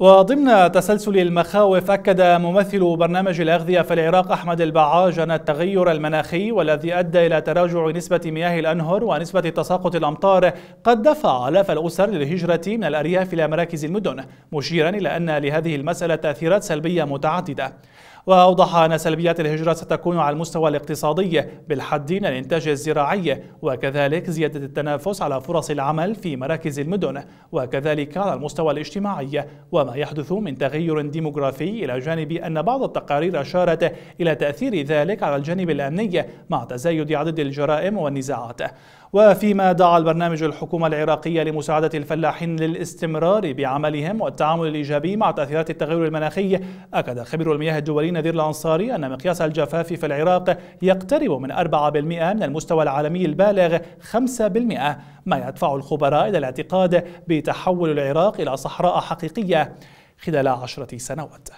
وضمن تسلسل المخاوف أكد ممثل برنامج الأغذية في العراق أحمد البعاج أن التغير المناخي والذي أدى إلى تراجع نسبة مياه الأنهر ونسبة تساقط الأمطار قد دفع آلاف الأسر للهجرة من الأرياف إلى مراكز المدن مشيرا إلى أن لهذه المسألة تأثيرات سلبية متعددة. وأوضح أن سلبيات الهجرة ستكون على المستوى الاقتصادي بالحد من الإنتاج الزراعي وكذلك زيادة التنافس على فرص العمل في مراكز المدن وكذلك على المستوى الاجتماعي. وما يحدث من تغير ديموغرافي إلى جانب أن بعض التقارير أشارت إلى تأثير ذلك على الجانب الأمني مع تزايد عدد الجرائم والنزاعات. وفيما دعا البرنامج الحكومة العراقية لمساعدة الفلاحين للاستمرار بعملهم والتعامل الإيجابي مع تأثيرات التغير المناخي أكد خبير المياه الدولي نذير الأنصاري أن مقياس الجفاف في العراق يقترب من 4% من المستوى العالمي البالغ 5% ما يدفع الخبراء إلى الاعتقاد بتحول العراق إلى صحراء حقيقية خلال عشرة سنوات.